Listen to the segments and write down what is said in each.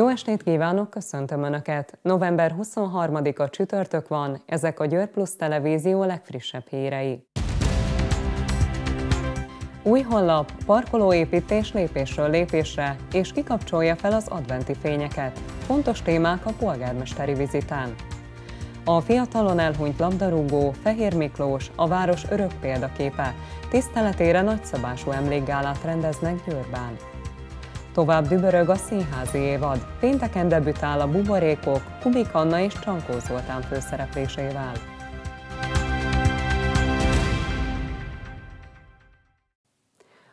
Jó estét kívánok, köszöntöm Önöket! November 23-a csütörtök van, ezek a Győr Plus televízió legfrissebb hírei. Új honlap, parkolóépítés lépésről lépésre, és kikapcsolja fel az adventi fényeket. Fontos témák a polgármesteri vizitán. A fiatalon elhunyt labdarúgó Fehér Miklós, a város örök példaképe. Tiszteletére nagyszabású emlékgálát rendeznek Győrben. Tovább dübörög a színházi évad. Pénteken debütál a Buborékok, Kubik Anna és Csankó Zoltán főszereplésével.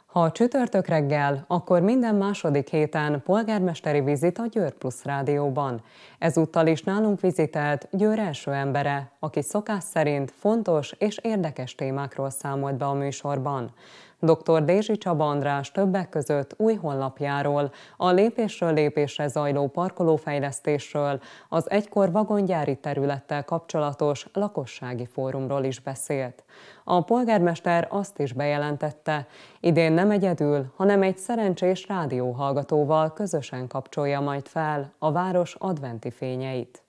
Ha csütörtök reggel, akkor minden második héten polgármesteri vizit a Győr Plus rádióban. Ezúttal is nálunk vizitelt Győr első embere, aki szokás szerint fontos és érdekes témákról számolt be a műsorban. Dr. Dézsi Csaba András többek között új honlapjáról, a lépésről lépésre zajló parkolófejlesztésről, az egykor vagongyári területtel kapcsolatos lakossági fórumról is beszélt. A polgármester azt is bejelentette, idén nem egyedül, hanem egy szerencsés rádióhallgatóval közösen kapcsolja majd fel a város adventi fényeit.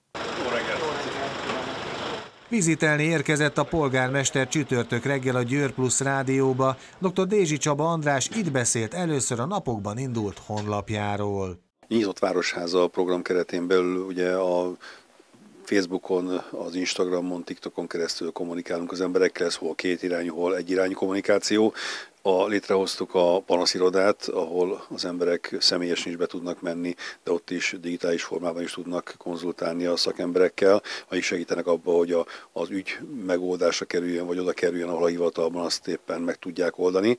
Vizitelni érkezett a polgármester csütörtök reggel a Győr Plus rádióba. Dr. Dézsi Csaba András itt beszélt először a napokban indult honlapjáról. Nyitott Városháza program keretén belül ugye a Facebookon, az Instagramon, TikTokon keresztül kommunikálunk az emberekkel, ez hol két irányú, hol egy irányú kommunikáció. A, létrehoztuk a panaszirodát, ahol az emberek személyesen is be tudnak menni, de ott is digitális formában is tudnak konzultálni a szakemberekkel, akik segítenek abba, hogy a, az ügy megoldásra kerüljön, vagy oda kerüljön, ahol a hivatalban azt éppen meg tudják oldani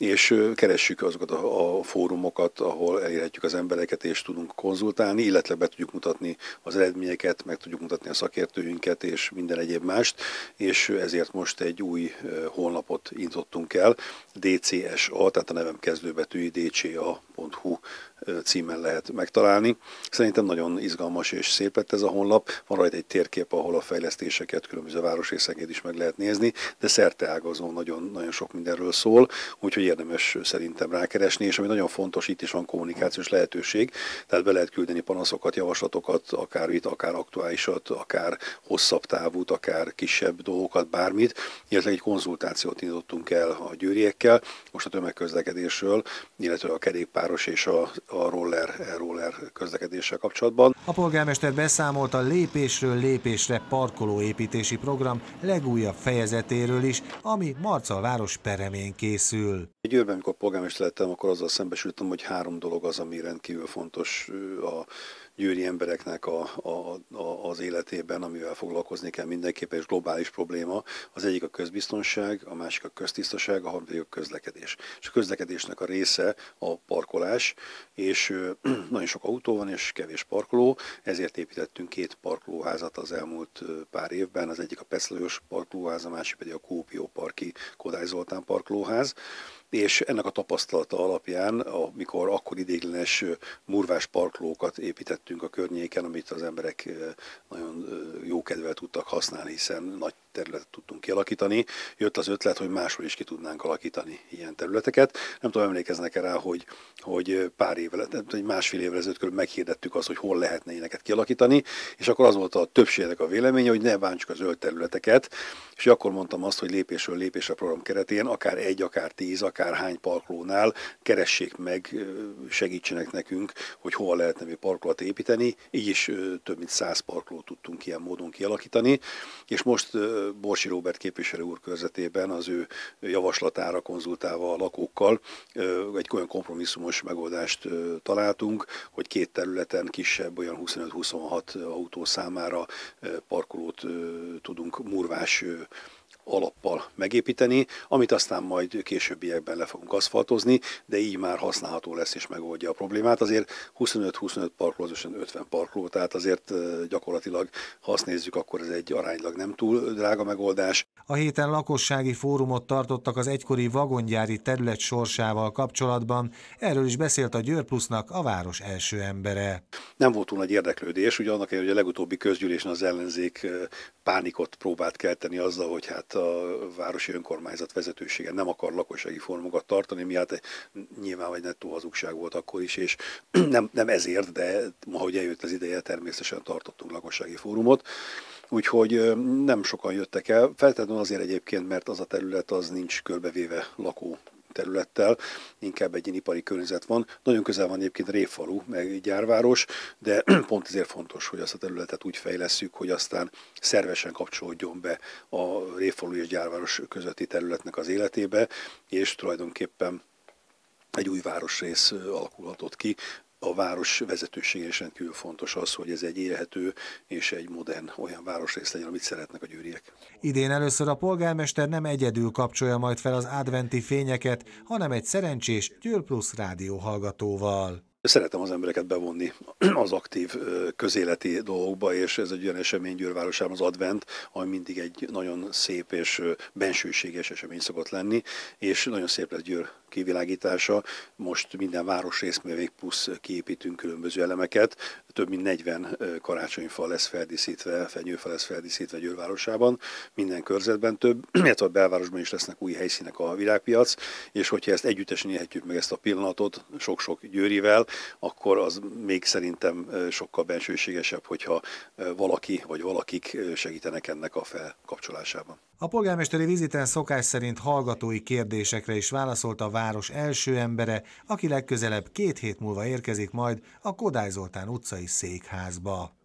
és keressük azokat a, a fórumokat, ahol elérhetjük az embereket, és tudunk konzultálni, illetve be tudjuk mutatni az eredményeket, meg tudjuk mutatni a szakértőinket, és minden egyéb mást, és ezért most egy új honlapot indítottunk el, DCSA, tehát a nevem kezdőbetűi dca.hu címen lehet megtalálni. Szerintem nagyon izgalmas és szép lett ez a honlap. Van rajta egy térkép, ahol a fejlesztéseket, különböző városrészeket is meg lehet nézni, de szerte ágazó nagyon, nagyon sok mindenről szól, úgyhogy érdemes szerintem rákeresni, és ami nagyon fontos, itt is van kommunikációs lehetőség, tehát be lehet küldeni panaszokat, javaslatokat, akár itt, akár aktuálisat, akár hosszabb távút, akár kisebb dolgokat, bármit, illetve egy konzultációt indítottunk el a győriekkel, most a tömegközlekedésről, illetve a kerékpáros és a, a roller, roller közlekedéssel kapcsolatban. A polgármester beszámolt a lépésről lépésre parkolóépítési program legújabb fejezetéről is, ami Marcal város peremén készül. Egy évben, amikor polgármester lettem, akkor azzal szembesültem, hogy három dolog az, ami rendkívül fontos a győri embereknek a, a, a, az életében, amivel foglalkozni kell mindenképpen, és globális probléma. Az egyik a közbiztonság, a másik a köztisztaság, a harmadik a közlekedés. És a közlekedésnek a része a parkolás, és nagyon sok autó van, és kevés parkoló, ezért építettünk két parkolóházat az elmúlt pár évben, az egyik a Peszlős parkolóház, a másik pedig a Kópió Parki Kodály Zoltán parkolóház és ennek a tapasztalata alapján, amikor akkor idéglenes murvás parkolókat építettünk a környéken, amit az emberek nagyon jó kedvel tudtak használni, hiszen nagy területet tudtunk kialakítani. Jött az ötlet, hogy máshol is ki tudnánk alakítani ilyen területeket. Nem tudom, emlékeznek-e rá, hogy, hogy pár évvel, egy másfél évvel ezelőtt körül meghirdettük azt, hogy hol lehetne ilyeneket kialakítani, és akkor az volt a többségnek a véleménye, hogy ne bántsuk a zöld területeket, és akkor mondtam azt, hogy lépésről lépésre program keretén, akár egy, akár tíz, akár hány parkolónál keressék meg, segítsenek nekünk, hogy hol lehetne még parkolót építeni. Így is több mint száz parkolót tudtunk ilyen módon kialakítani, és most Borsi Robert képviselő úr körzetében az ő javaslatára konzultálva a lakókkal egy olyan kompromisszumos megoldást találtunk, hogy két területen kisebb, olyan 25-26 autó számára parkolót tudunk murvás alappal megépíteni, amit aztán majd későbbiekben le fogunk aszfaltozni, de így már használható lesz és megoldja a problémát. Azért 25-25 parkoló, az 50 parkoló, tehát azért gyakorlatilag, ha azt nézzük, akkor ez egy aránylag nem túl drága megoldás. A héten lakossági fórumot tartottak az egykori vagongyári terület sorsával kapcsolatban. Erről is beszélt a Győr Plusznak a város első embere. Nem volt túl nagy érdeklődés, ugye annak hogy a legutóbbi közgyűlésen az ellenzék pánikot próbált kelteni azzal, hogy hát a városi önkormányzat vezetősége nem akar lakossági fórumokat tartani, mi hát nyilván vagy nettó hazugság volt akkor is, és nem, nem ezért, de ma, hogy eljött az ideje, természetesen tartottunk lakossági fórumot. Úgyhogy nem sokan jöttek el, feltétlenül azért egyébként, mert az a terület az nincs körbevéve lakó területtel, inkább egy ipari környezet van. Nagyon közel van egyébként Révfalu, meg gyárváros, de pont ezért fontos, hogy azt a területet úgy fejlesszük, hogy aztán szervesen kapcsolódjon be a Révfalu és gyárváros közötti területnek az életébe, és tulajdonképpen egy új városrész alakulhatott ki, a város vezetősége is rendkívül fontos az, hogy ez egy élhető és egy modern olyan városrész legyen, amit szeretnek a győriek. Idén először a polgármester nem egyedül kapcsolja majd fel az adventi fényeket, hanem egy szerencsés Győr Plus rádió hallgatóval. Szeretem az embereket bevonni az aktív közéleti dolgokba, és ez egy olyan esemény Győrvárosában az advent, ami mindig egy nagyon szép és bensőséges esemény szokott lenni, és nagyon szép lesz Győr kivilágítása. Most minden városrész még plusz kiépítünk különböző elemeket. Több mint 40 karácsonyfa lesz feldíszítve, fenyőfa lesz feldíszítve Győrvárosában, minden körzetben több, illetve a belvárosban is lesznek új helyszínek a virágpiac, és hogyha ezt együttesen élhetjük meg ezt a pillanatot sok-sok győrivel, akkor az még szerintem sokkal bensőségesebb, hogyha valaki vagy valakik segítenek ennek a felkapcsolásában. A polgármesteri viziten szokás szerint hallgatói kérdésekre is válaszolt a város első embere, aki legközelebb két hét múlva érkezik majd a Kodály Zoltán utcai székházba.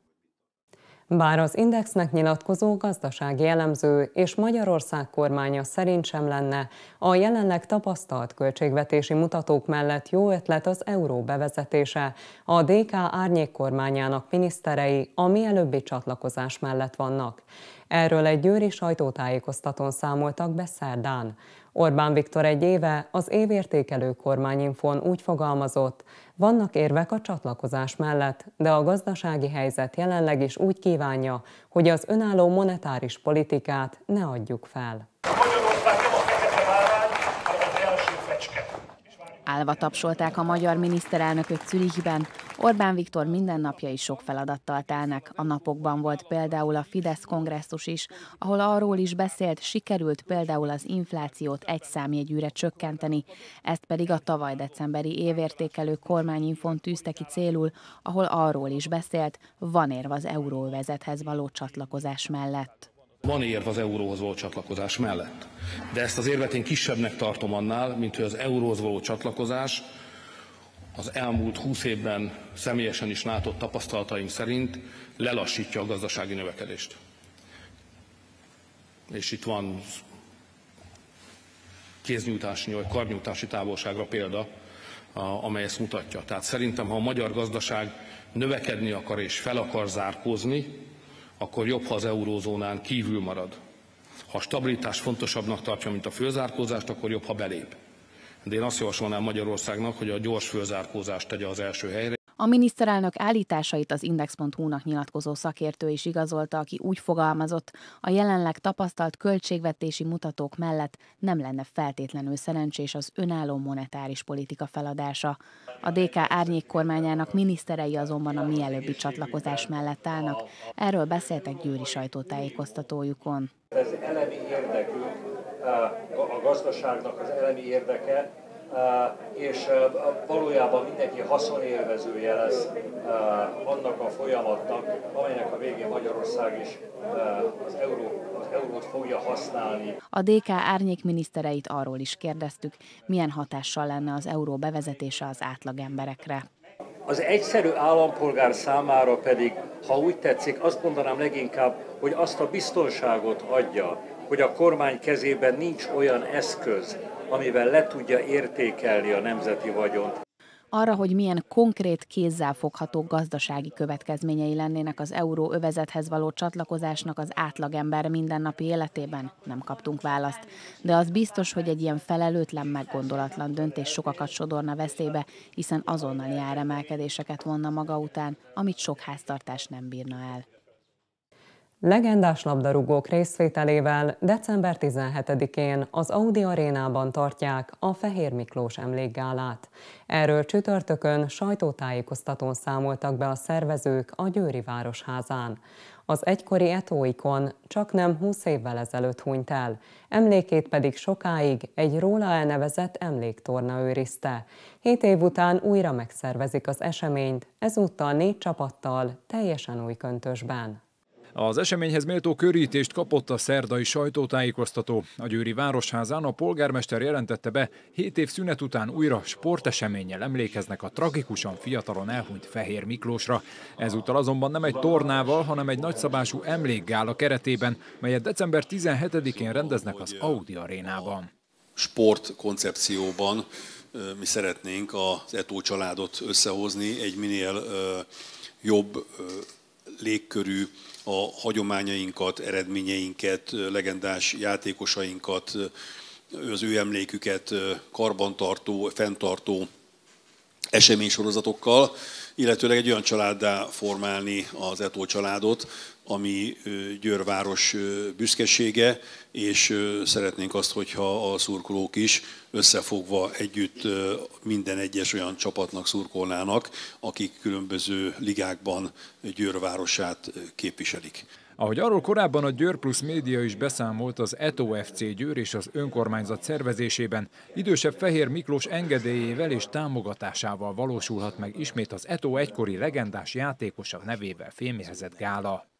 Bár az Indexnek nyilatkozó gazdasági elemző és Magyarország kormánya szerint sem lenne, a jelenleg tapasztalt költségvetési mutatók mellett jó ötlet az euró bevezetése, a DK árnyék kormányának miniszterei a mielőbbi csatlakozás mellett vannak. Erről egy győri sajtótájékoztatón számoltak be szerdán. Orbán Viktor egy éve az évértékelő kormányinfon úgy fogalmazott, vannak érvek a csatlakozás mellett, de a gazdasági helyzet jelenleg is úgy kívánja, hogy az önálló monetáris politikát ne adjuk fel. Állva tapsolták a magyar miniszterelnökök Zürichben. Orbán Viktor mindennapjai sok feladattal telnek. A napokban volt például a Fidesz kongresszus is, ahol arról is beszélt, sikerült például az inflációt egy számjegyűre csökkenteni. Ezt pedig a tavaly decemberi évértékelő kormányinfon tűzte ki célul, ahol arról is beszélt, van érv az euróvezethez való csatlakozás mellett. Van érv az euróhoz való csatlakozás mellett. De ezt az érvet én kisebbnek tartom annál, mint hogy az euróhoz való csatlakozás az elmúlt húsz évben személyesen is látott tapasztalataink szerint lelassítja a gazdasági növekedést. És itt van kéznyújtási vagy karnyújtási távolságra példa, amely ezt mutatja. Tehát szerintem, ha a magyar gazdaság növekedni akar és fel akar zárkózni, akkor jobb, ha az eurózónán kívül marad. Ha a stabilitás fontosabbnak tartja, mint a főzárkózást, akkor jobb, ha belép. De én azt javasolnám Magyarországnak, hogy a gyors főzárkózást tegye az első helyre. A miniszterelnök állításait az Index.hu-nak nyilatkozó szakértő is igazolta, aki úgy fogalmazott, a jelenleg tapasztalt költségvetési mutatók mellett nem lenne feltétlenül szerencsés az önálló monetáris politika feladása. A DK árnyék kormányának miniszterei azonban a mielőbbi csatlakozás mellett állnak. Erről beszéltek győri sajtótájékoztatójukon. Ez elemi érdekünk, a gazdaságnak az elemi érdeke, és valójában mindenki haszonélvezője lesz annak a folyamatnak, amelynek a végén Magyarország is az, euró, az eurót fogja használni. A DK árnyék minisztereit arról is kérdeztük, milyen hatással lenne az euró bevezetése az átlagemberekre. Az egyszerű állampolgár számára pedig, ha úgy tetszik, azt mondanám leginkább, hogy azt a biztonságot adja, hogy a kormány kezében nincs olyan eszköz, amivel le tudja értékelni a nemzeti vagyont. Arra, hogy milyen konkrét kézzelfogható gazdasági következményei lennének az euró övezethez való csatlakozásnak az átlagember mindennapi életében, nem kaptunk választ. De az biztos, hogy egy ilyen felelőtlen, meggondolatlan döntés sokakat sodorna veszélybe, hiszen azonnali áremelkedéseket vonna maga után, amit sok háztartás nem bírna el. Legendás labdarúgók részvételével december 17-én az Audi arénában tartják a Fehér Miklós emlékgálát. Erről csütörtökön sajtótájékoztatón számoltak be a szervezők a Győri Városházán. Az egykori etóikon csak nem 20 évvel ezelőtt hunyt el, emlékét pedig sokáig egy róla elnevezett emléktorna őrizte. Hét év után újra megszervezik az eseményt, ezúttal négy csapattal, teljesen új köntösben. Az eseményhez méltó körítést kapott a szerdai sajtótájékoztató. A Győri Városházán a polgármester jelentette be, 7 év szünet után újra sporteseménnyel emlékeznek a tragikusan fiatalon elhunyt Fehér Miklósra. Ezúttal azonban nem egy tornával, hanem egy nagyszabású emlékgála keretében, melyet december 17-én rendeznek az Audi arénában. Sport koncepcióban mi szeretnénk az Etó családot összehozni, egy minél jobb légkörű, a hagyományainkat, eredményeinket, legendás játékosainkat, az ő emléküket karbantartó, fenntartó eseménysorozatokkal, illetőleg egy olyan családdá formálni az Etó családot, ami Győrváros büszkesége, és szeretnénk azt, hogyha a szurkolók is összefogva együtt minden egyes olyan csapatnak szurkolnának, akik különböző ligákban Győrvárosát képviselik. Ahogy arról korábban a Győr Plus média is beszámolt az Eto FC Győr és az önkormányzat szervezésében, idősebb Fehér Miklós engedélyével és támogatásával valósulhat meg ismét az Eto egykori legendás játékosa nevével fémjelzett gála.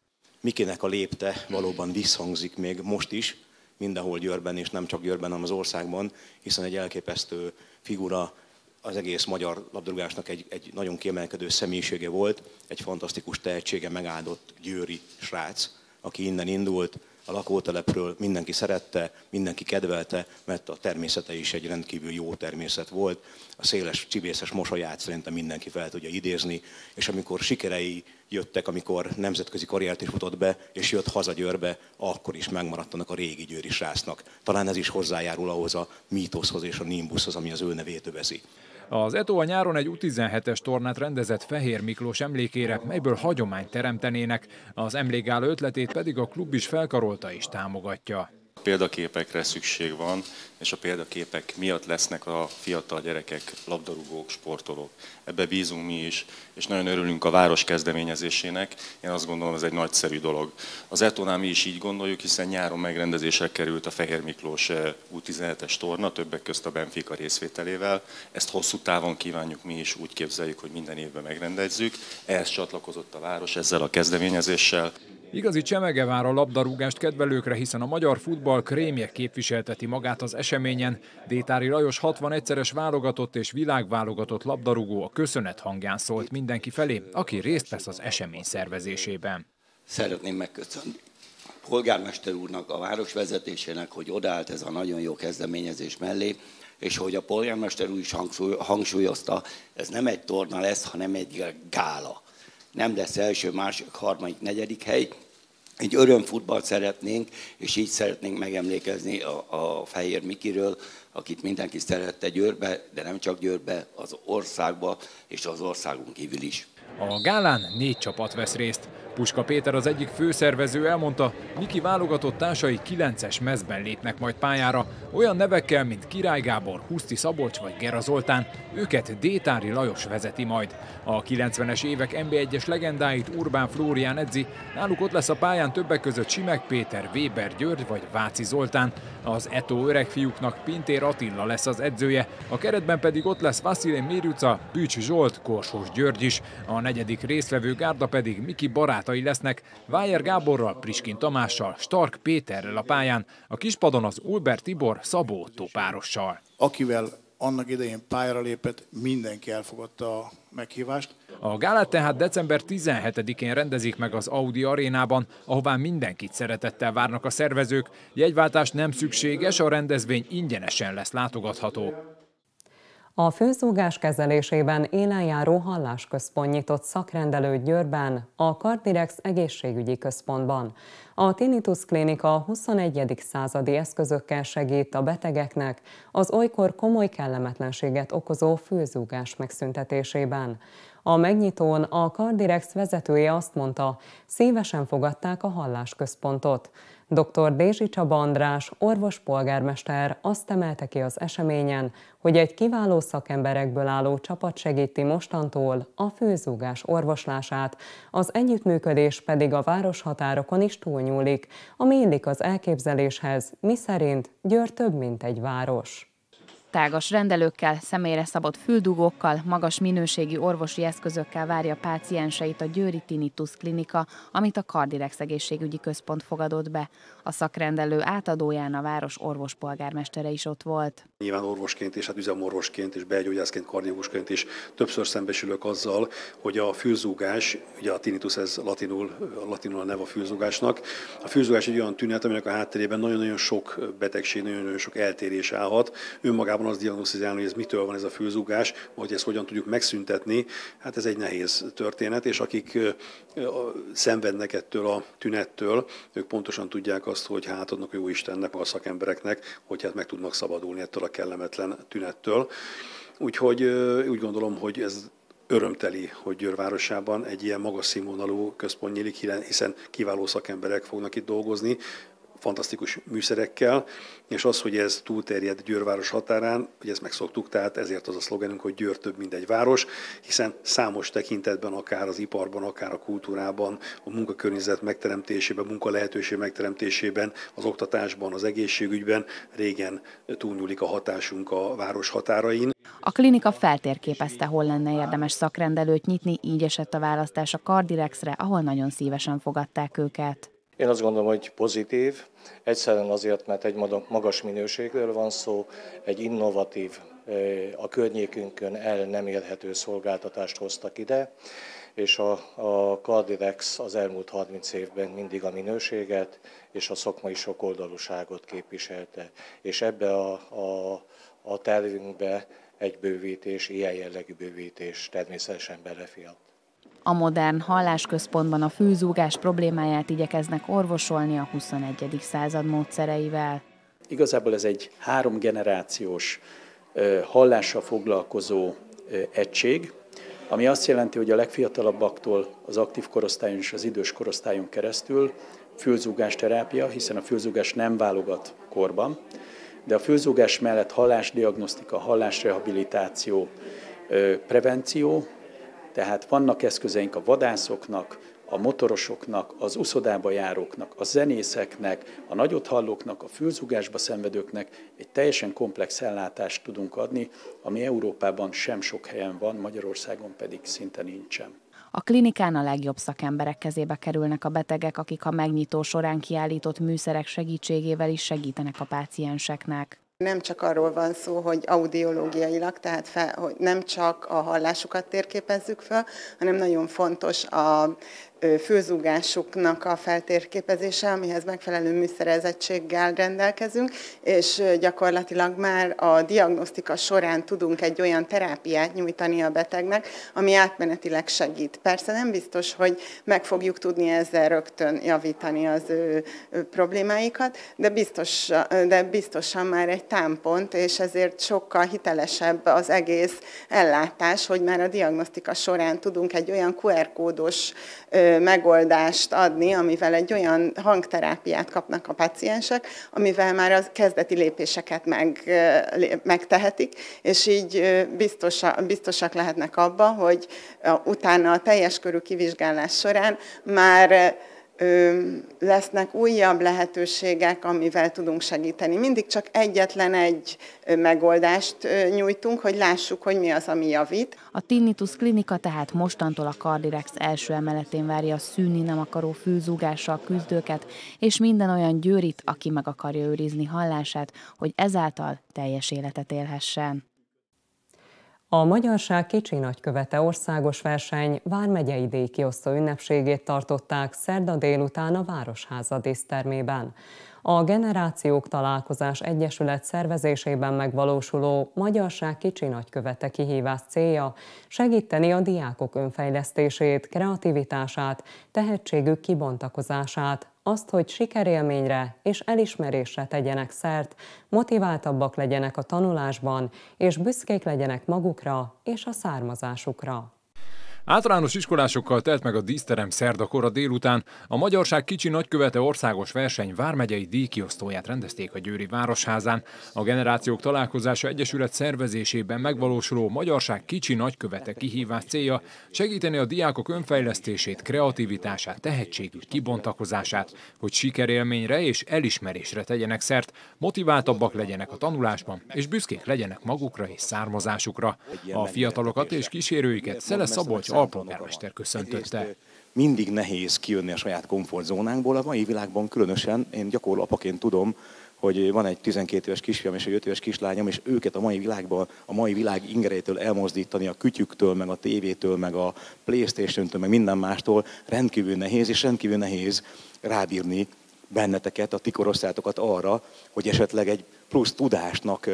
Mikinek a lépte valóban visszhangzik még most is, mindenhol Győrben, és nem csak Győrben, hanem az országban, hiszen egy elképesztő figura az egész magyar labdarúgásnak egy, egy nagyon kiemelkedő személyisége volt, egy fantasztikus tehetsége megáldott győri srác, aki innen indult, a lakótelepről mindenki szerette, mindenki kedvelte, mert a természete is egy rendkívül jó természet volt. A széles, csibészes mosolyát szerintem mindenki fel tudja idézni, és amikor sikerei jöttek, amikor nemzetközi karriert is futott be, és jött haza Győrbe, akkor is megmaradtanak a régi győri srácnak. Talán ez is hozzájárul ahhoz a mítoszhoz és a nimbuszhoz, ami az ő nevét övezi. Az Eto a nyáron egy U17-es tornát rendezett Fehér Miklós emlékére, melyből hagyományt teremtenének, az emlékgála ötletét pedig a klub is felkarolta és támogatja példaképekre szükség van, és a példaképek miatt lesznek a fiatal gyerekek labdarúgók, sportolók. Ebbe bízunk mi is, és nagyon örülünk a város kezdeményezésének. Én azt gondolom, ez egy nagyszerű dolog. Az Etonál mi is így gondoljuk, hiszen nyáron megrendezésre került a Fehér Miklós eh, U17-es torna, többek közt a Benfica részvételével. Ezt hosszú távon kívánjuk mi is, úgy képzeljük, hogy minden évben megrendezzük. Ehhez csatlakozott a város ezzel a kezdeményezéssel. Igazi csemege vár a labdarúgást kedvelőkre, hiszen a magyar futball krémje képviselteti magát az eseményen. Détári Lajos 61-szeres válogatott és világválogatott labdarúgó a köszönet hangján szólt mindenki felé, aki részt vesz az esemény szervezésében. Szeretném megköszönni polgármester úrnak, a város vezetésének, hogy odaállt ez a nagyon jó kezdeményezés mellé, és hogy a polgármester úr is hangsúlyozta, ez nem egy torna lesz, hanem egy gála nem lesz első, második, harmadik, negyedik hely. Egy örömfutballt szeretnénk, és így szeretnénk megemlékezni a, a Fehér Mikiről, akit mindenki szerette Győrbe, de nem csak Győrbe, az országba és az országon kívül is. A gálán négy csapat vesz részt. Puska Péter az egyik főszervező elmondta, Miki válogatott társai 9-es mezben lépnek majd pályára, olyan nevekkel, mint Király Gábor, Huszti Szabolcs vagy Gera Zoltán, őket Détári Lajos vezeti majd. A 90-es évek NB1-es legendáit Urbán Flórián edzi, náluk ott lesz a pályán többek között Simek Péter, Weber György vagy Váci Zoltán. Az Eto öregfiúknak Pintér Attila lesz az edzője, a keretben pedig ott lesz Vasilij Mérjuca, Bűcs Zsolt, Korsós György is. A negyedik résztvevő gárda pedig Miki barátai lesznek, Vájer Gáborral, Priskin Tamással, Stark Péterrel a pályán, a kispadon az Ulber Tibor Szabó Otto párossal. Akivel annak idején pályára lépett, mindenki elfogadta a meghívást. A gálát tehát december 17-én rendezik meg az Audi arénában, ahová mindenkit szeretettel várnak a szervezők. Jegyváltás nem szükséges, a rendezvény ingyenesen lesz látogatható. A főzúgás kezelésében élenjáró hallásközpont nyitott szakrendelő Győrben, a Kardirex egészségügyi központban. A Tinnitus Klinika 21. századi eszközökkel segít a betegeknek az olykor komoly kellemetlenséget okozó főzúgás megszüntetésében. A megnyitón a Cardirex vezetője azt mondta, szívesen fogadták a hallásközpontot. Dr. Dézsi Csaba András, orvospolgármester azt emelte ki az eseményen, hogy egy kiváló szakemberekből álló csapat segíti mostantól a főzúgás orvoslását, az együttműködés pedig a városhatárokon is túlnyúlik, ami illik az elképzeléshez, miszerint Győr több, mint egy város tágas rendelőkkel, személyre szabott füldugókkal, magas minőségi orvosi eszközökkel várja pácienseit a Győri Tinnitus Klinika, amit a Kardirex egészségügyi központ fogadott be. A szakrendelő átadóján a város orvospolgármestere is ott volt. Nyilván orvosként és hát üzemorvosként és belgyógyászként, kardiológusként is többször szembesülök azzal, hogy a fülzúgás, ugye a tinnitus ez latinul, latinul a neve a fülzúgásnak, a fülzúgás egy olyan tünet, aminek a hátterében nagyon-nagyon sok betegség, nagyon-nagyon sok eltérés állhat. Önmagában az diagnosztizálni, hogy ez mitől van ez a fülzúgás, vagy ezt hogyan tudjuk megszüntetni, hát ez egy nehéz történet, és akik szenvednek ettől a tünettől, ők pontosan tudják azt, hogy hátadnak a jó Istennek, a szakembereknek, hogy hát meg tudnak szabadulni ettől a kellemetlen tünettől. Úgyhogy úgy gondolom, hogy ez örömteli, hogy Győr városában egy ilyen magas színvonalú központ nyílik, hiszen kiváló szakemberek fognak itt dolgozni, fantasztikus műszerekkel, és az, hogy ez túlterjed Győrváros határán, hogy ezt megszoktuk, tehát ezért az a szlogenünk, hogy Győr több, mint egy város, hiszen számos tekintetben, akár az iparban, akár a kultúrában, a munkakörnyezet megteremtésében, munka lehetőség megteremtésében, az oktatásban, az egészségügyben régen túlnyúlik a hatásunk a város határain. A klinika feltérképezte, hol lenne érdemes szakrendelőt nyitni, így esett a választás a Cardirexre, ahol nagyon szívesen fogadták őket. Én azt gondolom, hogy pozitív, egyszerűen azért, mert egy magas minőségről van szó, egy innovatív, a környékünkön el nem élhető szolgáltatást hoztak ide, és a, a Cardirex az elmúlt 30 évben mindig a minőséget és a szakmai sokoldalúságot képviselte, és ebbe a, a, a tervünkbe egy bővítés, ilyen jellegű bővítés természetesen belefiadt. A modern hallásközpontban a fülzúgás problémáját igyekeznek orvosolni a 21. század módszereivel. Igazából ez egy három generációs hallással foglalkozó egység, ami azt jelenti, hogy a legfiatalabbaktól az aktív korosztályon és az idős korosztályon keresztül fülzúgás terápia, hiszen a fülzúgás nem válogat korban, de a fülzúgás mellett hallásdiagnosztika, hallásrehabilitáció, prevenció, tehát vannak eszközeink a vadászoknak, a motorosoknak, az uszodába járóknak, a zenészeknek, a nagyot hallóknak, a fülzugásba szenvedőknek egy teljesen komplex ellátást tudunk adni, ami Európában sem sok helyen van, Magyarországon pedig szinte nincsen. A klinikán a legjobb szakemberek kezébe kerülnek a betegek, akik a megnyitó során kiállított műszerek segítségével is segítenek a pácienseknek. Nem csak arról van szó, hogy audiológiailag, tehát fel, hogy nem csak a hallásukat térképezzük fel, hanem nagyon fontos a főzúgásuknak a feltérképezése, amihez megfelelő műszerezettséggel rendelkezünk, és gyakorlatilag már a diagnosztika során tudunk egy olyan terápiát nyújtani a betegnek, ami átmenetileg segít. Persze nem biztos, hogy meg fogjuk tudni ezzel rögtön javítani az ő, problémáikat, de, biztos, de biztosan már egy támpont, és ezért sokkal hitelesebb az egész ellátás, hogy már a diagnosztika során tudunk egy olyan QR kódos megoldást adni, amivel egy olyan hangterápiát kapnak a paciensek, amivel már a kezdeti lépéseket meg, megtehetik, és így biztosak, biztosak lehetnek abban, hogy utána a teljes körű kivizsgálás során már lesznek újabb lehetőségek, amivel tudunk segíteni. Mindig csak egyetlen egy megoldást nyújtunk, hogy lássuk, hogy mi az, ami javít. A Tinnitus Klinika tehát mostantól a Cardirex első emeletén várja a szűnni nem akaró fülzúgással küzdőket, és minden olyan győrit, aki meg akarja őrizni hallását, hogy ezáltal teljes életet élhessen. A Magyarság kicsi nagykövete országos verseny Vármegyei díjkiosztó ünnepségét tartották szerda délután a Városháza dísztermében. A Generációk Találkozás Egyesület szervezésében megvalósuló Magyarság kicsi nagykövete kihívás célja segíteni a diákok önfejlesztését, kreativitását, tehetségük kibontakozását, azt, hogy sikerélményre és elismerésre tegyenek szert, motiváltabbak legyenek a tanulásban, és büszkék legyenek magukra és a származásukra. Általános iskolásokkal telt meg a díszterem szerdakor a délután. A Magyarság kicsi nagykövete országos verseny vármegyei díjkiosztóját rendezték a Győri Városházán. A Generációk Találkozása Egyesület szervezésében megvalósuló Magyarság kicsi nagykövete kihívás célja segíteni a diákok önfejlesztését, kreativitását, tehetségük kibontakozását, hogy sikerélményre és elismerésre tegyenek szert, motiváltabbak legyenek a tanulásban, és büszkék legyenek magukra és származásukra. A fiatalokat és kísérőiket Szele Szabolcs alpolgármester köszöntötte. Mindig nehéz kijönni a saját komfortzónánkból. A mai világban különösen, én gyakorló apaként tudom, hogy van egy 12 éves kisfiam és egy 5 éves kislányom, és őket a mai világban, a mai világ ingerétől elmozdítani, a kütyüktől, meg a tévétől, meg a Playstation-től, meg minden mástól rendkívül nehéz, és rendkívül nehéz rábírni benneteket, a ti arra, hogy esetleg egy plusz tudásnak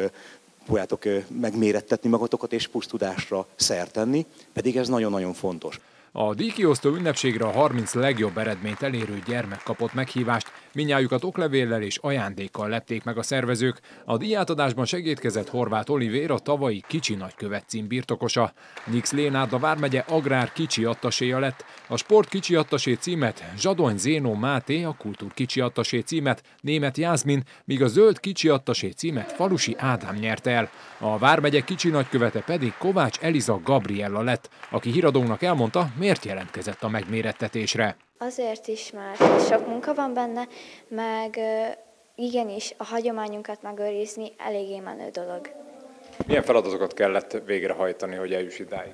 próbáljátok megmérettetni magatokat és plusz tudásra szertenni, pedig ez nagyon-nagyon fontos. A díjkiosztó ünnepségre a 30 legjobb eredményt elérő gyermek kapott meghívást, minnyájukat oklevéllel és ajándékkal lepték meg a szervezők. A díjátadásban segítkezett Horváth Olivér, a tavalyi Kicsi Nagykövet cím birtokosa. Nix Lénárd a Vármegye Agrár Kicsi Attaséja lett. A Sport Kicsi Attasé címet Zsadony Zénó Máté, a Kultúr Kicsi Attasé címet Német Jászmin, míg a Zöld Kicsi Attasé címet Falusi Ádám nyerte el. A Vármegye Kicsi Nagykövete pedig Kovács Eliza Gabriella lett, aki híradónak elmondta, miért jelentkezett a megmérettetésre. Azért is, mert sok munka van benne, meg igenis a hagyományunkat megőrizni eléggé menő dolog. Milyen feladatokat kellett végrehajtani, hogy eljuss idáig?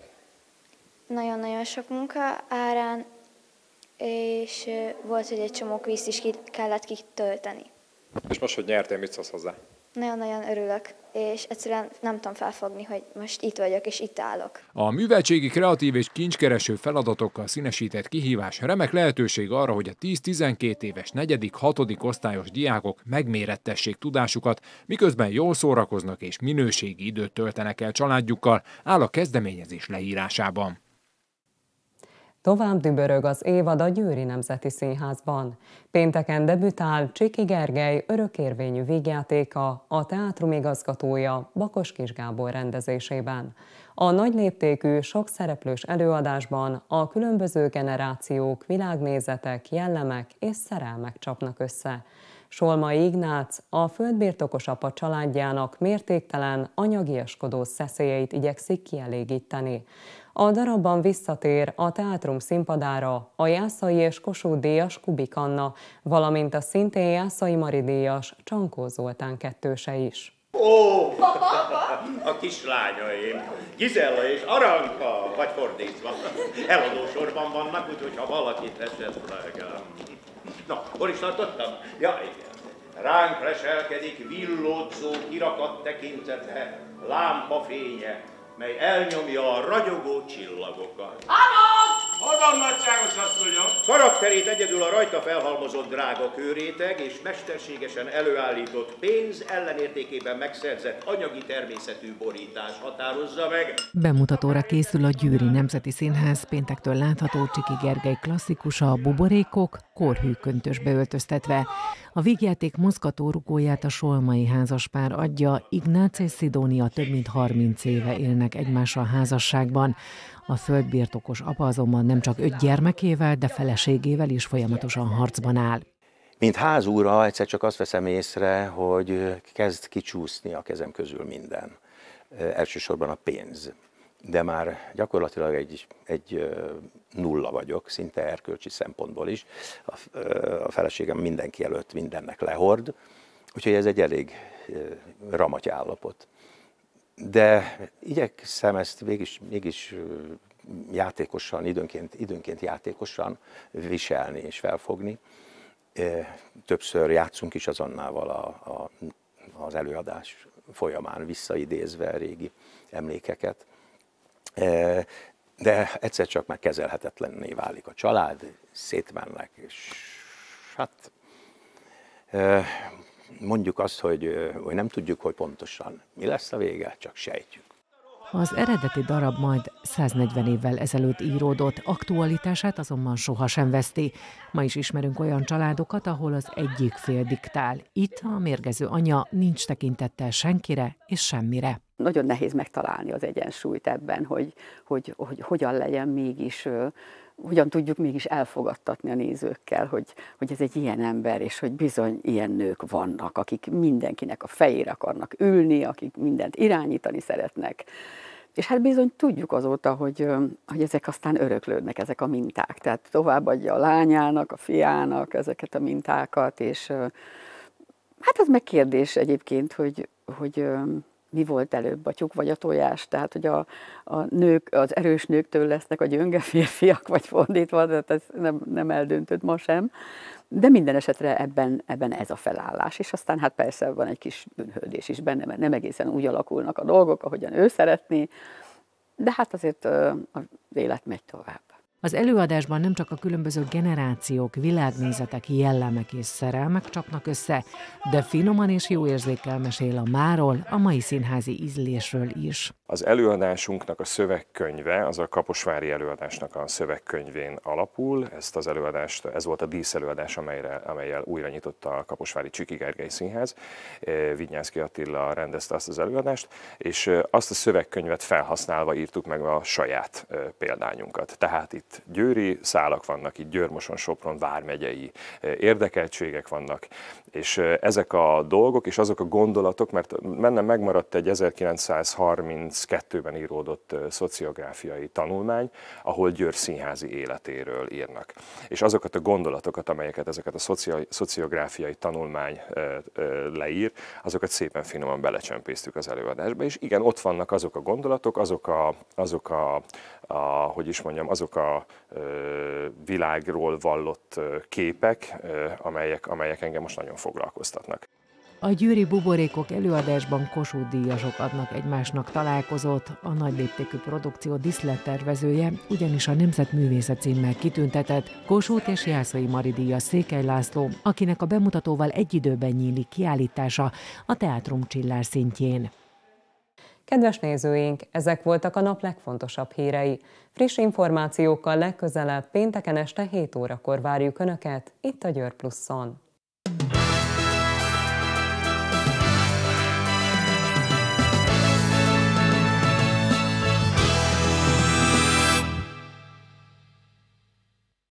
Nagyon-nagyon sok munka árán, és volt, hogy egy csomó kvízt is ki kellett kitölteni. És most, hogy nyertél, mit szólsz hozzá? Nagyon-nagyon örülök, és egyszerűen nem tudom felfogni, hogy most itt vagyok és itt állok. A műveltségi, kreatív és kincskereső feladatokkal színesített kihívás remek lehetőség arra, hogy a 10-12 éves negyedik, hatodik osztályos diákok megmérettessék tudásukat, miközben jól szórakoznak és minőségi időt töltenek el családjukkal, áll a kezdeményezés leírásában. Tovább dübörög az évad a Győri Nemzeti Színházban. Pénteken debütál Csiki Gergely örökérvényű vígjátéka, a teátrum igazgatója Bakos Kis Gábor rendezésében. A nagy léptékű, sok szereplős előadásban a különböző generációk, világnézetek, jellemek és szerelmek csapnak össze. Solmai Ignác a földbirtokos apa családjának mértéktelen, anyagiaskodó szeszélyeit igyekszik kielégíteni. A darabban visszatér a teátrum színpadára a Jászai és Kossuth díjas Kubik valamint a szintén Jászai Mari díjas Csankó Zoltán kettőse is. Ó, a kislányaim, Gizella és Aranka, vagy fordítva. Eladó sorban vannak, úgyhogy ha valakit esetleg... Na, hol is tartottam? Ja, igen. Ránk leselkedik villódzó kirakat tekintete, lámpa fénye, mely elnyomja a ragyogó csillagokat. Anna! Hogyan nagyságos asszonyom? Karakterét egyedül a rajta felhalmozott drága kőréteg és mesterségesen előállított pénz ellenértékében megszerzett anyagi természetű borítás határozza meg. Bemutatóra készül a Győri Nemzeti Színház péntektől látható Csiki Gergely klasszikusa a buborékok, korhű köntösbe öltöztetve. A vígjáték mozgató rugóját a Solmai házaspár adja, Ignác és Szidónia több mint 30 éve élnek egymással házasságban. A földbirtokos apa azonban nem csak öt gyermekével, de feleségével is folyamatosan harcban áll. Mint házúra egyszer csak azt veszem észre, hogy kezd kicsúszni a kezem közül minden. Elsősorban a pénz. De már gyakorlatilag egy, egy nulla vagyok, szinte erkölcsi szempontból is. A, a feleségem mindenki előtt mindennek lehord, úgyhogy ez egy elég ramaty állapot de igyekszem ezt mégis, mégis játékosan, időnként, időnként játékosan viselni és felfogni. Többször játszunk is azonnával a, a, az előadás folyamán, visszaidézve régi emlékeket. De egyszer csak már kezelhetetlenné válik a család, szétmennek, és hát mondjuk azt, hogy, hogy nem tudjuk, hogy pontosan mi lesz a vége, csak sejtjük. Az eredeti darab majd 140 évvel ezelőtt íródott, aktualitását azonban sohasem veszti. Ma is ismerünk olyan családokat, ahol az egyik fél diktál. Itt a mérgező anya nincs tekintettel senkire és semmire. Nagyon nehéz megtalálni az egyensúlyt ebben, hogy, hogy, hogy hogyan legyen mégis hogyan tudjuk mégis elfogadtatni a nézőkkel, hogy, hogy ez egy ilyen ember, és hogy bizony ilyen nők vannak, akik mindenkinek a fejére akarnak ülni, akik mindent irányítani szeretnek. És hát bizony tudjuk azóta, hogy, hogy ezek aztán öröklődnek, ezek a minták. Tehát továbbadja a lányának, a fiának ezeket a mintákat, és hát az meg kérdés egyébként, hogy, hogy mi volt előbb, a tyúk vagy a tojás, tehát hogy a, a nők, az erős nőktől lesznek a gyönge férfiak, vagy fordítva, tehát ez nem, nem eldöntött ma sem. De minden esetre ebben, ebben ez a felállás, és aztán hát persze van egy kis bűnhődés is benne, mert nem egészen úgy alakulnak a dolgok, ahogyan ő szeretné, de hát azért az élet megy tovább. Az előadásban nem csak a különböző generációk, világnézetek, jellemek és szerelmek csapnak össze, de finoman és jó érzékkel mesél a máról, a mai színházi ízlésről is. Az előadásunknak a szövegkönyve, az a Kaposvári előadásnak a szövegkönyvén alapul. Ezt az előadást, ez volt a díszelőadás, amelyre, amelyel újra nyitotta a Kaposvári Csiki Gergely Színház. E, Vignyánszki Attila rendezte azt az előadást, és e, azt a szövegkönyvet felhasználva írtuk meg a saját e, példányunkat. Tehát itt győri szálak vannak, itt Győrmoson, Sopron, vármegyei érdekeltségek vannak, és ezek a dolgok és azok a gondolatok, mert mennem megmaradt egy 1932-ben íródott szociográfiai tanulmány, ahol Győr színházi életéről írnak. És azokat a gondolatokat, amelyeket ezeket a szociográfiai tanulmány leír, azokat szépen finoman belecsempésztük az előadásba, és igen, ott vannak azok a gondolatok, azok a, azok a, a hogy is mondjam, azok a világról vallott képek, amelyek, amelyek engem most nagyon foglalkoztatnak. A győri buborékok előadásban Kossuth díjasok adnak egymásnak találkozót. A nagy léptékű produkció diszlettervezője ugyanis a Nemzetművészet címmel kitüntetett Kossuth és Jászai Mari díjas Székely László, akinek a bemutatóval egy időben nyílik kiállítása a Teátrum Csillár szintjén. Kedves nézőink, ezek voltak a nap legfontosabb hírei. Friss információkkal legközelebb pénteken este 7 órakor várjuk Önöket itt a Győr Pluszon.